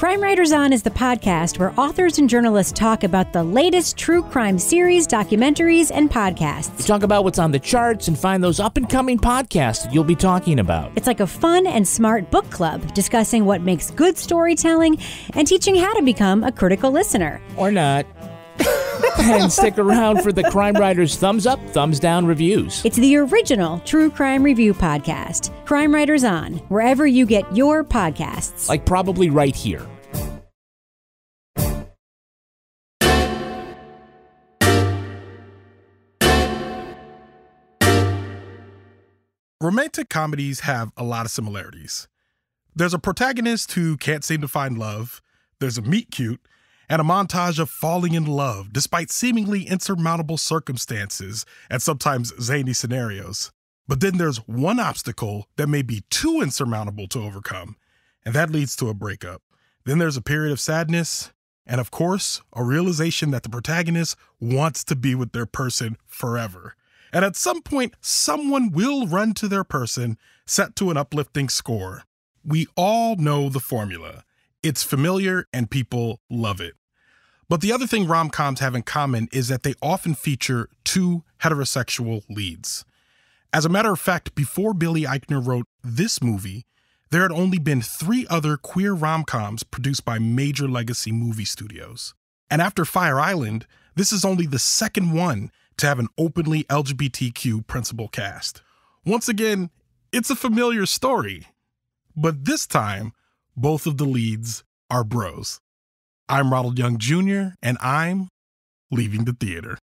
Crime Writers On is the podcast where authors and journalists talk about the latest true crime series, documentaries, and podcasts. We talk about what's on the charts and find those up and coming podcasts that you'll be talking about. It's like a fun and smart book club discussing what makes good storytelling and teaching how to become a critical listener. Or not. and stick around for the Crime Writers thumbs up, thumbs down reviews. It's the original True Crime Review podcast, Crime Writers On, wherever you get your podcasts. Like probably right here. Romantic comedies have a lot of similarities. There's a protagonist who can't seem to find love, there's a meet cute, and a montage of falling in love despite seemingly insurmountable circumstances and sometimes zany scenarios. But then there's one obstacle that may be too insurmountable to overcome, and that leads to a breakup. Then there's a period of sadness, and of course, a realization that the protagonist wants to be with their person forever. And at some point, someone will run to their person set to an uplifting score. We all know the formula. It's familiar and people love it. But the other thing rom coms have in common is that they often feature two heterosexual leads. As a matter of fact, before Billy Eichner wrote this movie, there had only been three other queer rom coms produced by major legacy movie studios. And after Fire Island, this is only the second one to have an openly LGBTQ principal cast. Once again, it's a familiar story, but this time, both of the leads are bros. I'm Ronald Young Jr., and I'm leaving the theater.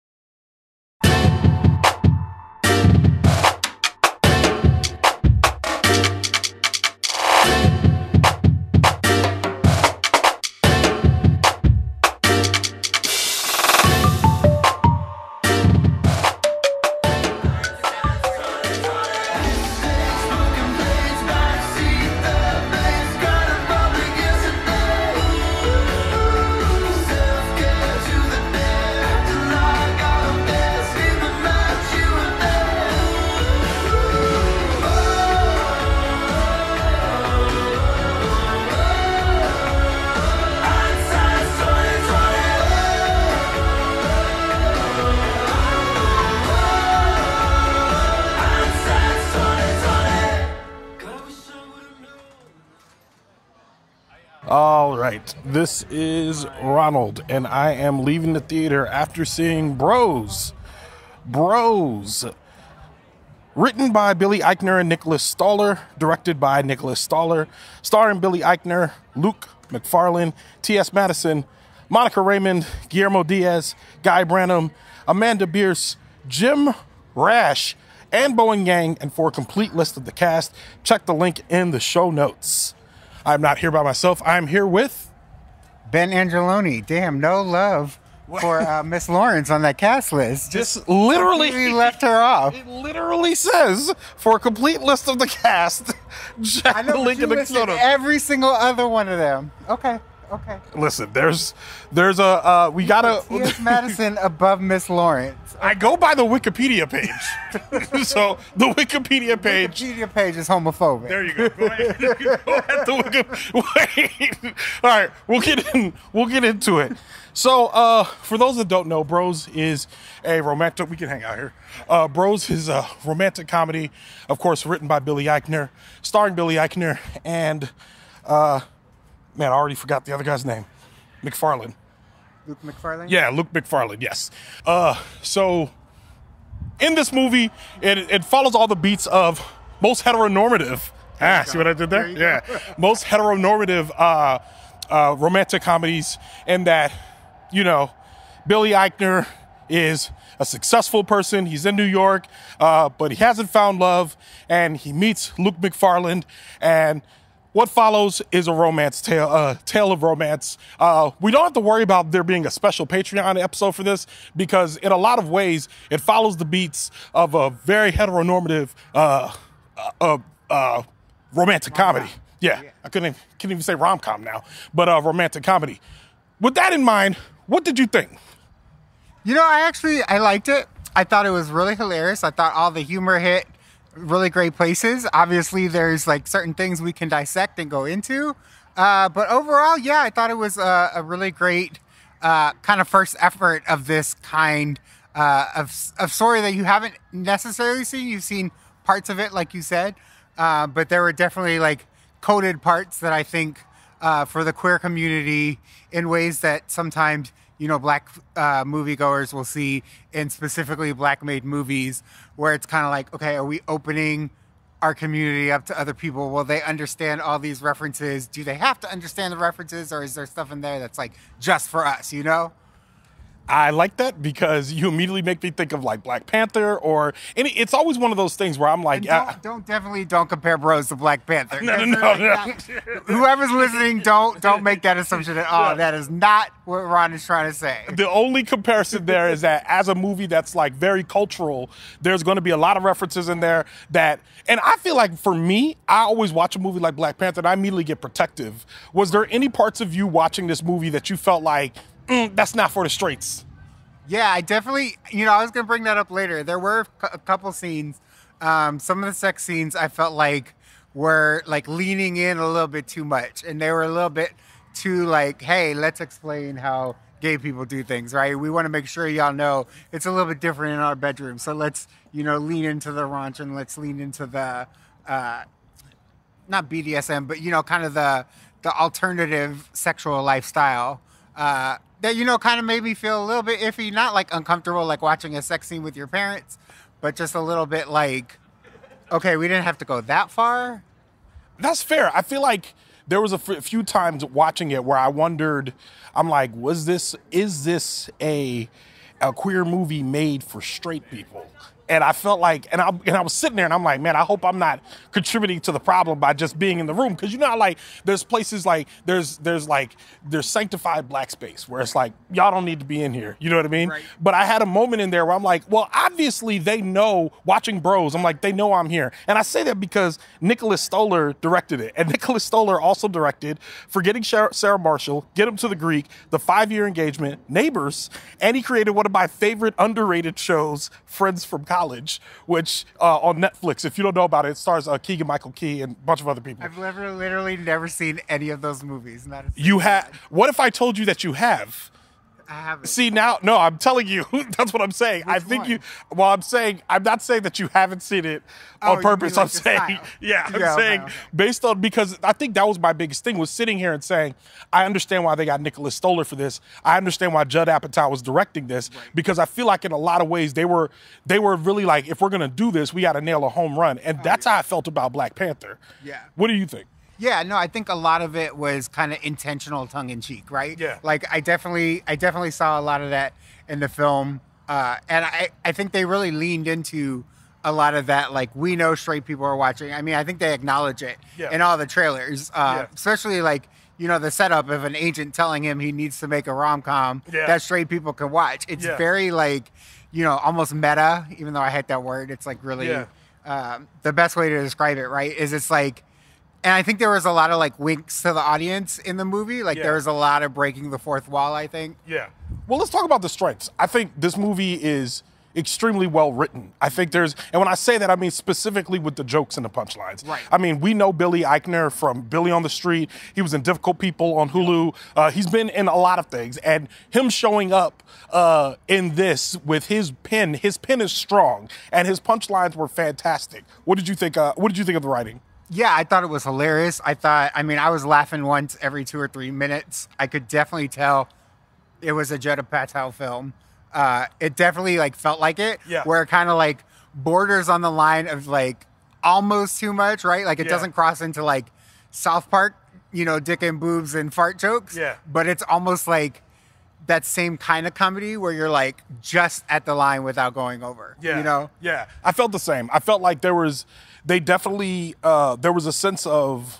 This is Ronald, and I am leaving the theater after seeing Bros. Bros. Written by Billy Eichner and Nicholas Stoller, directed by Nicholas Stoller, starring Billy Eichner, Luke Macfarlane, T.S. Madison, Monica Raymond, Guillermo Diaz, Guy Branum, Amanda Bearse, Jim Rash, and Bowen Yang. And for a complete list of the cast, check the link in the show notes. I'm not here by myself. I'm here with Ben Angeloni. Damn, no love for uh, Miss Lawrence on that cast list. Just literally we left her off. It literally says for a complete list of the cast. Check I know the link in the every single other one of them. Okay, okay. Listen, there's there's a uh, we gotta. T.S. Madison above Miss Lawrence. I go by the Wikipedia page. so the Wikipedia page. Wikipedia page is homophobic. There you go. Go ahead. go ahead to Wiki- Wait. All right, we'll get in. We'll get into it. So, uh, for those that don't know, Bros is a romantic. We can hang out here. Uh, Bros is a romantic comedy, of course, written by Billy Eichner, starring Billy Eichner, and uh, man, I already forgot the other guy's name, Macfarlane. Luke Macfarlane. Yeah, Luke Macfarlane. Yes. Uh, so in this movie, it it follows all the beats of most heteronormative. Ah, see what I did there? There yeah, most heteronormative uh, uh, romantic comedies, in that you know, Billy Eichner is a successful person. He's in New York, uh, but he hasn't found love, and he meets Luke Macfarlane, and what follows is a romance tale, uh, tale of romance. Uh, we don't have to worry about there being a special Patreon episode for this because, in a lot of ways, it follows the beats of a very heteronormative uh, uh, uh, romantic comedy. Yeah, I couldn't even, couldn't even say rom com now, but uh, romantic comedy. With that in mind, what did you think? You know, I actually I liked it. I thought it was really hilarious. I thought all the humor hit really great places. Obviously, there's like certain things we can dissect and go into. Uh, but overall, yeah, I thought it was a, a really great uh, kind of first effort of this kind uh, of of story that you haven't necessarily seen. You've seen parts of it, like you said, uh, but there were definitely like coded parts that I think uh, for the queer community in ways that sometimes you know black uh, moviegoers will see in specifically black made movies, where it's kind of like, okay, are we opening our community up to other people? Will they understand all these references? Do they have to understand the references, or is there stuff in there that's like just for us? You know? I like that because you immediately make me think of like Black Panther or and it's always one of those things where I'm like, don't, don't definitely don't compare Bros to Black Panther. No, no, no, no. Whoever's listening, don't don't make that assumption at all. That is not what Ron is trying to say. the only comparison there is that as a movie that's like very cultural, there's going to be a lot of references in there that, and I feel like for me, I always watch a movie like Black Panther and I immediately get protective. Was there any parts of you watching this movie that you felt like, mm, that's not for the straights? Yeah, I definitely, you know, I was going to bring that up later. There were a a couple scenes, um, some of the sex scenes I felt like were like leaning in a little bit too much. And they were a little bit too like, hey, let's explain how gay people do things, right? We want to make sure y'all know it's a little bit different in our bedroom. So let's, you know, lean into the raunch and let's lean into the, uh, not BDSM, but you know, kind of the the alternative sexual lifestyle uh, that you know kind of made me feel a little bit iffy, not like uncomfortable, like watching a sex scene with your parents, but just a little bit like, okay, we didn't have to go that far. That's fair. I feel like there was a f- few times watching it where I wondered, I'm like, was this, is this a, a queer movie made for straight people? And I felt like, and I, and I was sitting there and I'm like, man, I hope I'm not contributing to the problem by just being in the room. Cause you know, like, there's places like, there's, there's like, there's sanctified black space where it's like, y'all don't need to be in here. You know what I mean? Right. But I had a moment in there where I'm like, well, obviously they know watching bros. I'm like, they know I'm here. And I say that because Nicholas Stoller directed it. And Nicholas Stoller also directed Forgetting Sarah Marshall, Get Him to the Greek, The Five Year Engagement, Neighbors, and he created one of my favorite underrated shows, Friends from College, which uh, on Netflix, if you don't know about it, it stars uh, Keegan Michael Key and a bunch of other people. I've never, literally never seen any of those movies. Not you have. What if I told you that you have? I haven't. See now, no, I'm telling you. That's what I'm saying. I think one? you. Well, I'm saying I'm not saying that you haven't seen it Oh, on purpose. like I'm saying, style. yeah, I'm Yeah, saying okay. based on because I think that was my biggest thing was sitting here and saying I understand why they got Nicholas Stoller for this. I understand why Judd Apatow was directing this because I feel like in a lot of ways they were they were really like if we're gonna do this, we got to nail a home run, and oh, that's how I felt about Black Panther. Oh, Yeah. What do you think? Yeah, no, I think a lot of it was kind of intentional tongue in cheek, right? Yeah. Like I definitely I definitely saw a lot of that in the film. Uh, and I, I think they really leaned into a lot of that, like we know straight people are watching. I mean, I think they acknowledge it Yeah. in all the trailers. Uh, Yeah. especially like, you know, the setup of an agent telling him he needs to make a rom com Yeah. that straight people can watch. It's very like, you know, almost meta, even though I hate that word. It's like really um, the best way to describe it, right? Is it's like, and I think there was a lot of like winks to the audience in the movie. Like Yeah. there was a lot of breaking the fourth wall. I think. Yeah. Well, let's talk about the strengths. I think this movie is extremely well written. I think there's, and when I say that, I mean specifically with the jokes and the punchlines. Right. I mean, we know Billy Eichner from Billy on the Street. He was in Difficult People on Hulu. Uh, he's been in a lot of things, and him showing up uh, in this with his pen, his pen is strong, and his punchlines were fantastic. What did you think? Uh, what did you think of the writing? Yeah, I thought it was hilarious. I thought, I mean, I was laughing once every two or three minutes. I could definitely tell it was a Judd Apatow film. Uh, it definitely like felt like it. Yeah. Where it kind of like borders on the line of like almost too much, right? Like it Yeah. doesn't cross into like South Park, you know, dick and boobs and fart jokes. Yeah. But it's almost like that same kind of comedy where you're like just at the line without going over. Yeah. You know? Yeah, I felt the same. I felt like there was, they definitely, uh, there was a sense of,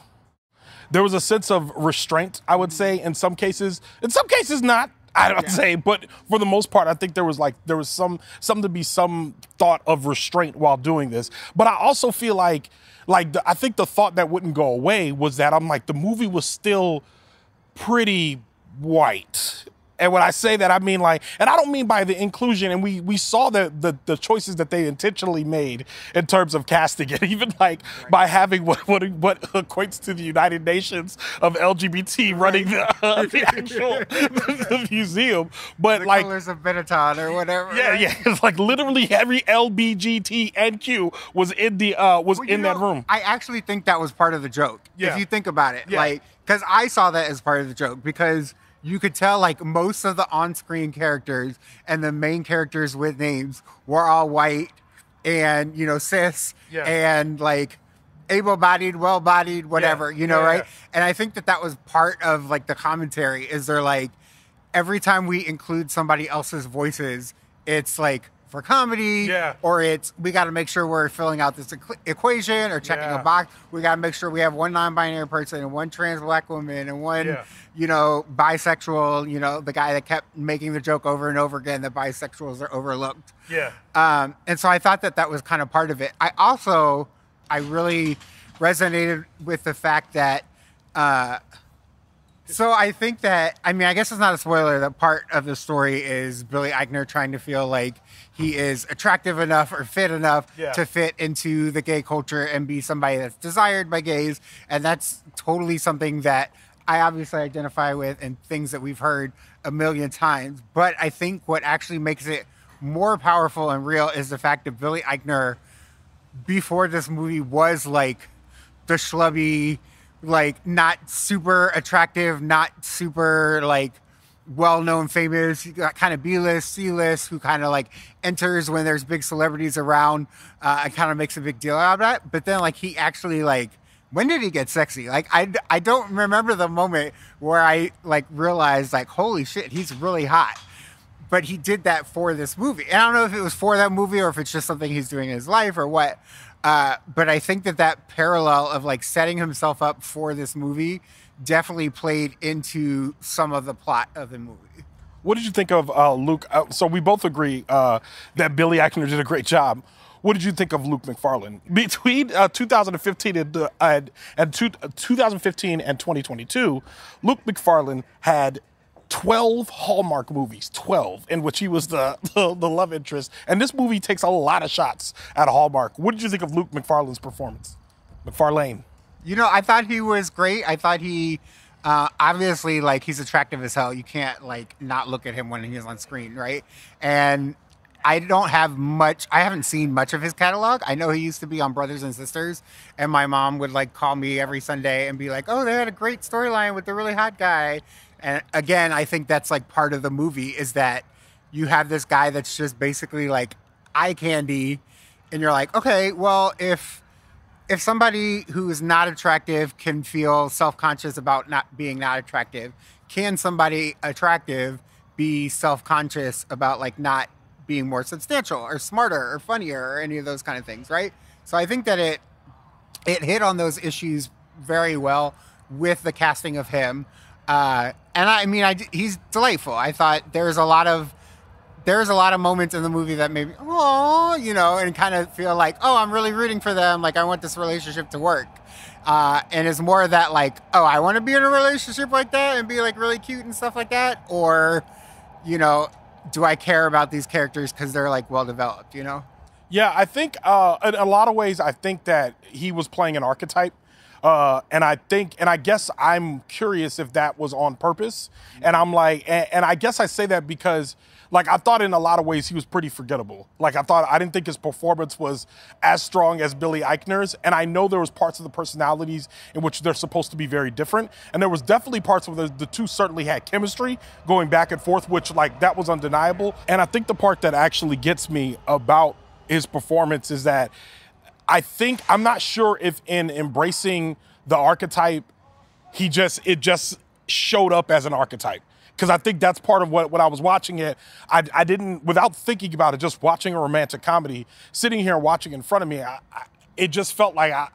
there was a sense of restraint. I would say in some cases, in some cases not. I would Yeah. say, but for the most part, I think there was like there was some some to be some thought of restraint while doing this. But I also feel like like the, I think the thought that wouldn't go away was that I'm like the movie was still pretty white And when I say that, I mean like, and I don't mean by the inclusion. And we we saw the the, the choices that they intentionally made in terms of casting it, even like right. by having what what what equates to the United Nations of LGBT right. running the, uh, the actual the museum. But the like colors of Benetton or whatever. Yeah, right? yeah. It's like literally every LBGT and Q was in the uh was well, in know, that room. I actually think that was part of the joke. Yeah. If you think about it, yeah. like because I saw that as part of the joke because you could tell like most of the on-screen characters and the main characters with names were all white and you know cis yeah. and like able-bodied well-bodied whatever yeah. you know yeah, right and i think that that was part of like the commentary is they're like every time we include somebody else's voices it's like for comedy yeah. or it's we got to make sure we're filling out this equ- equation or checking yeah. a box we got to make sure we have one non-binary person and one trans black woman and one yeah. you know bisexual you know the guy that kept making the joke over and over again that bisexuals are overlooked yeah um, and so i thought that that was kind of part of it i also i really resonated with the fact that uh, so I think that I mean I guess it's not a spoiler that part of the story is Billy Eichner trying to feel like he is attractive enough or fit enough yeah. to fit into the gay culture and be somebody that's desired by gays and that's totally something that I obviously identify with and things that we've heard a million times but I think what actually makes it more powerful and real is the fact that Billy Eichner before this movie was like the schlubby like not super attractive, not super like well known, famous, kind of B list, C list, who kind of like enters when there's big celebrities around uh, and kind of makes a big deal out of that. But then, like, he actually, like, when did he get sexy? Like, I, I don't remember the moment where I, like, realized, like, holy shit, he's really hot. But he did that for this movie. And I don't know if it was for that movie or if it's just something he's doing in his life or what. Uh, but I think that that parallel of like setting himself up for this movie definitely played into some of the plot of the movie. What did you think of uh, Luke? Uh, so we both agree uh, that Billy Eichner did a great job. What did you think of Luke Macfarlane between uh, 2015 and, uh, and, and two, 2015 and 2022? Luke Macfarlane had 12 Hallmark movies, 12, in which he was the, the, the, love interest. And this movie takes a lot of shots at Hallmark. What did you think of Luke Macfarlane's performance? Macfarlane. You know, I thought he was great. I thought he, uh, obviously, like, he's attractive as hell. You can't, like, not look at him when he's on screen, right? And I don't have much, I haven't seen much of his catalog. I know he used to be on Brothers and Sisters, and my mom would, like, call me every Sunday and be like, oh, they had a great storyline with the really hot guy and again, I think that's like part of the movie is that you have this guy that's just basically like eye candy, and you're like, okay, well, if if somebody who is not attractive can feel self conscious about not being not attractive, can somebody attractive be self conscious about like not being more substantial or smarter or funnier or any of those kind of things, right? So I think that it it hit on those issues very well with the casting of him. Uh, and I, I mean, I, he's delightful. I thought there's a lot of there's a lot of moments in the movie that maybe oh you know and kind of feel like oh i'm really rooting for them. Like i want this relationship to work. Uh, and it's more that like oh i want to be in a relationship like that and be like really cute and stuff like that? Or you know do i care about these characters because they're like well developed you know? Yeah i think uh, in a lot of ways i think that he was playing an archetype uh, and I think, and I guess I'm curious if that was on purpose. And I'm like, and, and, I guess I say that because, like, I thought in a lot of ways he was pretty forgettable. Like, I thought I didn't think his performance was as strong as Billy Eichner's. And I know there was parts of the personalities in which they're supposed to be very different. And there was definitely parts of the, the two certainly had chemistry going back and forth, which like that was undeniable. And I think the part that actually gets me about his performance is that I think I'm not sure if in embracing the archetype, he just it just showed up as an archetype. Because I think that's part of what when I was watching it, I, I didn't without thinking about it, just watching a romantic comedy, sitting here watching in front of me, I, I, it just felt like I,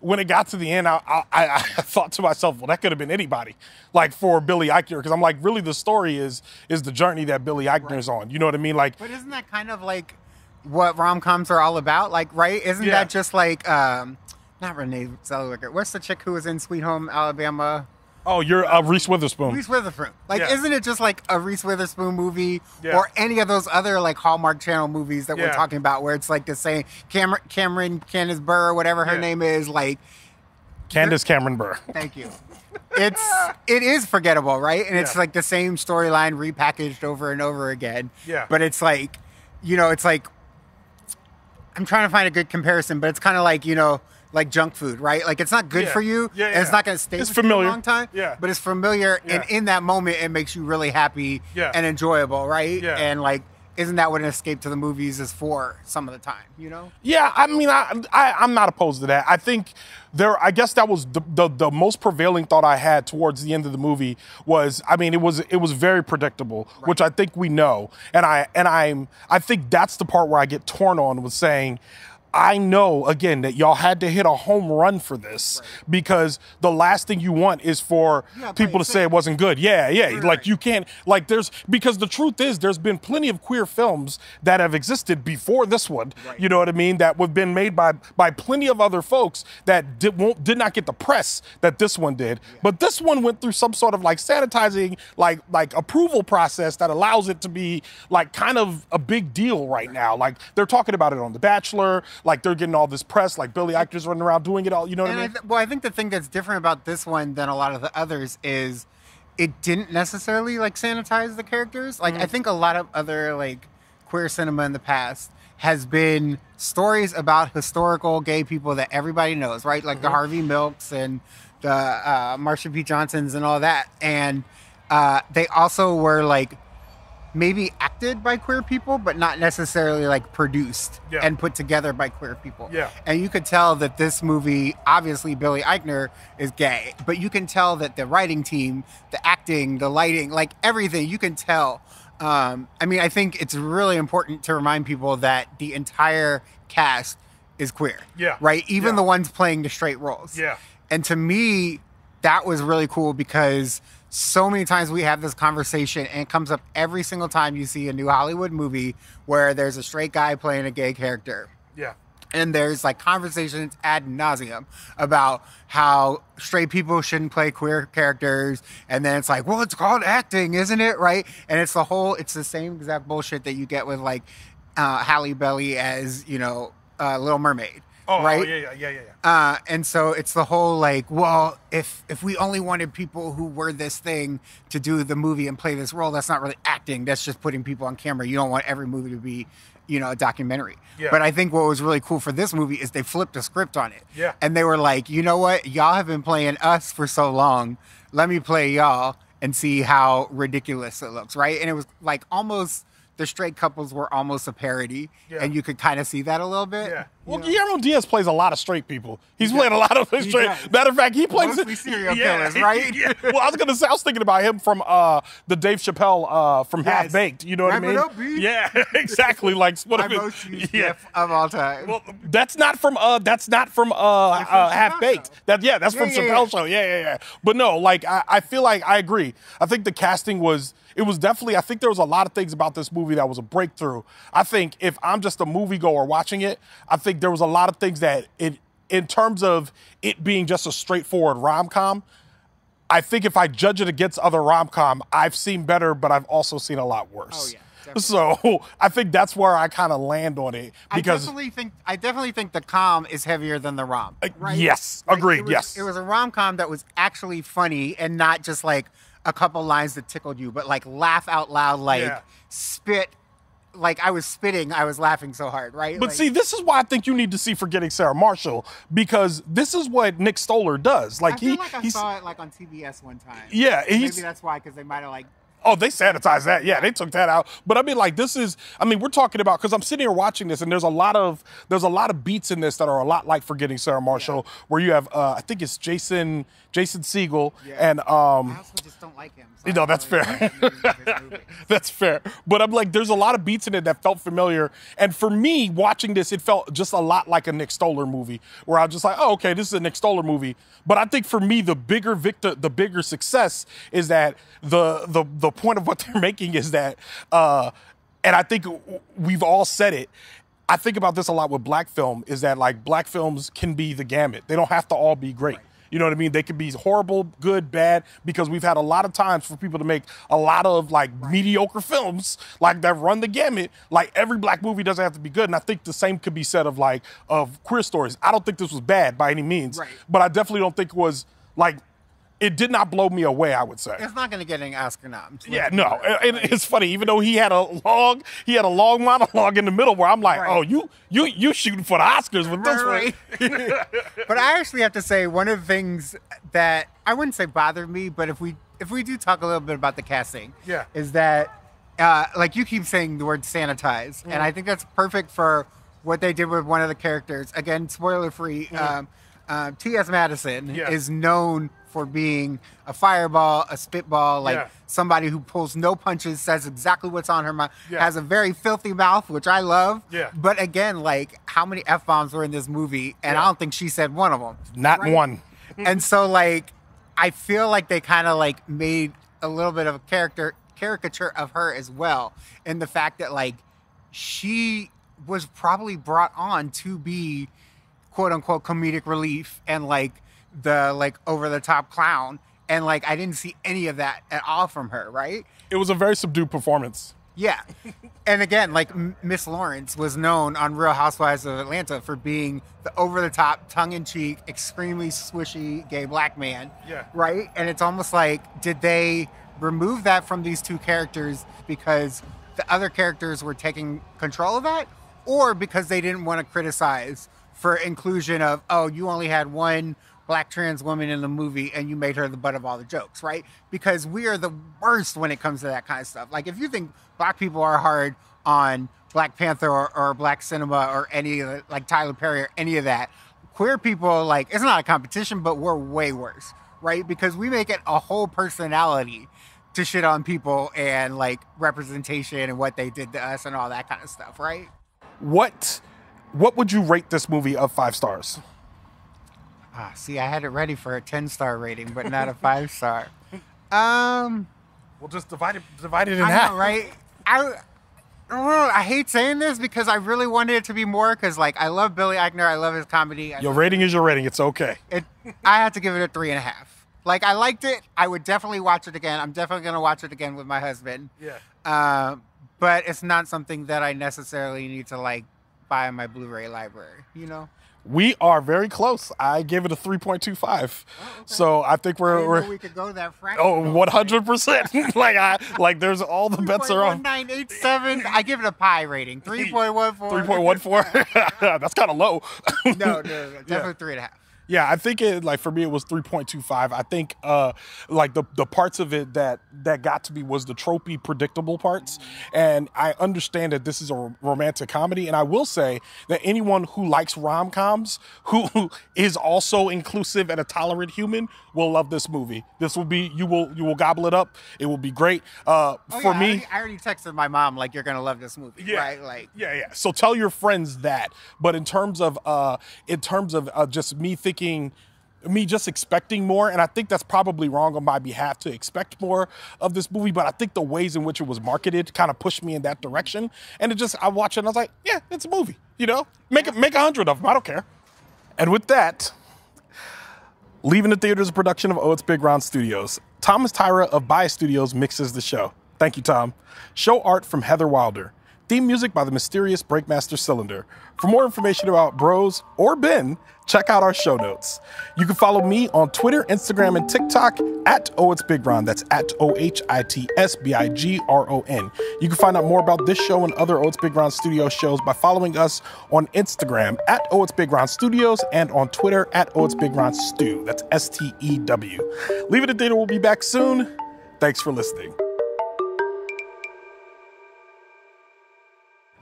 when it got to the end, I, I, I, thought to myself, well, that could have been anybody, like for Billy Eichner, because I'm like, really, the story is is the journey that Billy Eichner's right. on. You know what I mean? Like, but isn't that kind of like what rom coms are all about. Like, right? Isn't yeah. that just like um, not Renee Zellweger? What's the chick who was in Sweet Home Alabama? Oh, you're uh, Reese Witherspoon. Reese Witherspoon. Like, Yeah. isn't it just like a Reese Witherspoon movie Yeah. or any of those other like Hallmark Channel movies that we're talking about, where it's like the same Cameron Cameron Candace Burr or whatever her Yeah. name is, like Candace Cameron Burr. Thank you. It's it is forgettable, right? And it's like the same storyline repackaged over and over again. Yeah. But it's like, you know, it's like I'm trying to find a good comparison, but it's kind of like you know, like junk food, right? Like it's not good Yeah. for you, Yeah, and it's not going to stay It's familiar. a long time. Yeah. But it's familiar, and in that moment, it makes you really happy Yeah. and enjoyable, right? Yeah. And like, isn't that what an escape to the movies is for? Some of the time, you know. Yeah, I mean, I, I I'm not opposed to that. I think there. I guess that was the, the the most prevailing thought I had towards the end of the movie was. I mean, it was it was very predictable, which I think we know, and I and I'm I think that's the part where I get torn on with saying. I know again that y'all had to hit a home run for this because the last thing you want is for Yeah, people to say it wasn't good. Yeah, yeah. Right, Like you can't like there's because the truth is there's been plenty of queer films that have existed before this one. You know what I mean? That have been made by by plenty of other folks that did won't did not get the press that this one did. But this one went through some sort of like sanitizing like like approval process that allows it to be like kind of a big deal right now. Like they're talking about it on The Bachelor, like they're getting all this press, like Billy Eichner's running around doing it all, you know what And I I mean? th- well, I think the thing that's different about this one than a lot of the others is it didn't necessarily like sanitize the characters. Like Mm-hmm. I think a lot of other like queer cinema in the past has been stories about historical gay people that everybody knows, right? Like the Mm-hmm. Harvey Milks and the uh, Marsha P. Johnsons and all that. And uh, they also were like maybe acted by queer people, but not necessarily like produced Yeah. and put together by queer people. Yeah. And you could tell that this movie, obviously Billy Eichner is gay, but you can tell that the writing team, the acting, the lighting, like everything, you can tell. Um, I mean, I think it's really important to remind people that the entire cast is queer. Yeah. Right? Even Yeah. the ones playing the straight roles. Yeah. And to me, that was really cool because so many times we have this conversation and it comes up every single time you see a new Hollywood movie where there's a straight guy playing a gay character. Yeah. And there's like conversations ad nauseum about how straight people shouldn't play queer characters. And then it's like, well, it's called acting, isn't it? Right. And it's the whole, it's the same exact bullshit that you get with like uh, Halle Bailey as, you know, uh, Little Mermaid. Oh, right. oh, yeah, yeah, yeah, yeah, yeah. Uh, and so it's the whole like, well, if if we only wanted people who were this thing to do the movie and play this role, that's not really acting. That's just putting people on camera. You don't want every movie to be, you know, a documentary. Yeah. But I think what was really cool for this movie is they flipped the script on it. Yeah. And they were like, you know what, y'all have been playing us for so long. Let me play y'all and see how ridiculous it looks, right? And it was like almost the straight couples were almost a parody, Yeah. and you could kind of see that a little bit. Yeah. Well, know? Guillermo Diaz plays a lot of straight people. He's playing a lot of straight. does. Matter of fact, he plays Mostly serial killers, right? yeah. Well, I was gonna say I was thinking about him from uh, the Dave Chappelle uh, from Half Baked. You know what I mean? up, Yeah, exactly. Like what My most used yeah. of all time. Well, that's not from uh that's not from uh, uh Half Baked. That yeah, that's Yeah, from yeah, Chappelle yeah. Show. Yeah, yeah, yeah. But no, like I, I feel like I agree. I think the casting was it was definitely I think there was a lot of things about this movie that was a breakthrough. I think if I'm just a moviegoer watching it, I think there was a lot of things that it in terms of it being just a straightforward rom-com, I think if I judge it against other rom-com, I've seen better, but I've also seen a lot worse. Oh, yeah, definitely. So I think that's where I kind of land on it because I definitely think I definitely think the com is heavier than the rom. Uh, Right? yes, Like, agreed, it was- yes. it was a rom com that was actually funny and not just like a couple lines that tickled you, but like laugh out loud, like Yeah. spit. Like I was spitting, I was laughing so hard, right? But Like- see, this is why I think you need to see Forgetting Sarah Marshall because this is what Nick Stoller does. Like I feel he, like I saw it like on TBS one time. Yeah, maybe that's why because they might have like oh they sanitized that. Yeah, they took that out. But I mean, like this is, I mean, we're talking about because I'm sitting here watching this and there's a lot of there's a lot of beats in this that are a lot like Forgetting Sarah Marshall, where you have uh, I think it's Jason Jason Segel and um. I also just don't like him. so You know, that's really fair. like movies of his movies. That's fair. But I'm like, there's a lot of beats in it that felt familiar. And for me, watching this, it felt just a lot like a Nick Stoller movie, where I was just like, oh, okay, this is a Nick Stoller movie. But I think for me, the bigger victor, the bigger success is that the the the point of what they're making is that, uh, and I think we've all said it. I think about this a lot with black film is that like black films can be the gamut. They don't have to all be great. You know what I mean? They could be horrible, good, bad, because we've had a lot of times for people to make a lot of like mediocre films like that run the gamut. Like every black movie doesn't have to be good. And I think the same could be said of like of queer stories. I don't think this was bad by any means. Right. But I definitely don't think it was like it did not blow me away, I would say. It's not going to get any Oscar noms. Yeah, no, and it's funny. Even though he had a long, he had a long monologue in the middle where I'm like, Right. oh, you, you, you shooting for the Oscars with this Right, one. right. but I actually have to say one of the things that I wouldn't say bothered me, but if we if we do talk a little bit about the casting, Yeah. is that uh, like you keep saying the word sanitize, and I think that's perfect for what they did with one of the characters. Again, spoiler free. Um, um, T.S. Madison Yeah. is known for being a fireball, a spitball, like Yeah. somebody who pulls no punches, says exactly what's on her mind, Yeah. has a very filthy mouth, which I love. Yeah. But again, like how many f bombs were in this movie, and I don't think she said one of them. Not Right. one. and so, like, I feel like they kind of like made a little bit of a character caricature of her as well, in the fact that like she was probably brought on to be quote unquote comedic relief and like the like over the top clown, and like I didn't see any of that at all from her, right? It was a very subdued performance. Yeah. And again, like M- Miss Lawrence was known on Real Housewives of Atlanta for being the over the top, tongue in cheek, extremely swishy gay black man. Yeah. Right? And it's almost like, did they remove that from these two characters because the other characters were taking control of that? Or because they didn't want to criticize for inclusion of, oh, you only had one black trans woman in the movie and you made her the butt of all the jokes, right? Because we are the worst when it comes to that kind of stuff. Like if you think black people are hard on Black Panther or, or black cinema or any like Tyler Perry or any of that, queer people like it's not a competition, but we're way worse, right? Because we make it a whole personality to shit on people and like representation and what they did to us and all that kind of stuff, right? What, what would you rate this movie of five stars? Ah, see, I had it ready for a 10 star rating, but not a five star. Um, We'll just divide it, divide it in I half. know, right? I, I hate saying this because I really wanted it to be more because, like, I love Billy Eichner. I love his comedy. I Your rating is your rating. It's okay. it, I had to give it a three and a half. Like, I liked it. I would definitely watch it again. I'm definitely going to watch it again with my husband. Yeah. Um, but it's not something that I necessarily need to, like, buy in my Blu ray library, you know? We are very close. I gave it a 3.25. So I think we're, didn't we're we could go that fraction. oh, 100%. like I like there's all the bets are on 1987. I give it a pie rating. 3.14. 3.14. That's kind of low. No, no, no, definitely three and a half. Yeah, I think it like for me it was 3.25. I think uh like the the parts of it that that got to me was the tropey predictable parts. And I understand that this is a romantic comedy and I will say that anyone who likes rom-coms who is also inclusive and a tolerant human will love this movie. This will be you will you will gobble it up. It will be great. Uh Oh, for yeah, me I already, I already texted my mom like you're gonna love this movie, yeah. right? Like, yeah, yeah. So tell your friends that. But in terms of uh in terms of uh, just me thinking me just expecting more and I think that's probably wrong on my behalf to expect more of this movie, but I think the ways in which it was marketed kind of pushed me in that direction. And it just I watched it and I was like, yeah, it's a movie, you know? Make it make a hundred of them. I don't care. And with that, Leaving the Theater is a production of Oh It's Big Ron Studios. Thomas Tyra of Bias Studios mixes the show. Thank you, Tom. Show art from Heather Wilder. Theme music by the mysterious Breakmaster Cylinder. For more information about Bros or Ben, check out our show notes. You can follow me on Twitter, Instagram, and TikTok at Oh It's Big Ron. That's at O H I T S B I G R O N. You can find out more about this show and other Oh It's Big Ron Studio shows by following us on Instagram at Oh It's Big Ron Studios and on Twitter at Oh It's Big Ron Stew. That's S T E W. Leave it at Theater. We'll be back soon. Thanks for listening.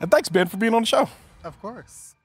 And thanks, Ben, for being on the show. of course.